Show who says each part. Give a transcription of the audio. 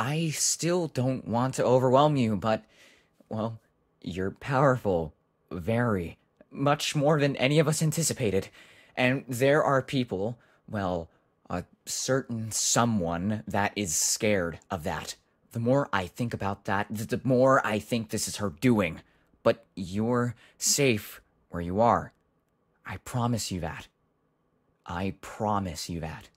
Speaker 1: I still don't want to overwhelm you, but, well, you're powerful. Very. Much more than any of us anticipated. And there are people, well, a certain someone that is scared of that. The more I think about that, the more I think this is her doing. But you're safe where you are. I promise you that. I promise you that.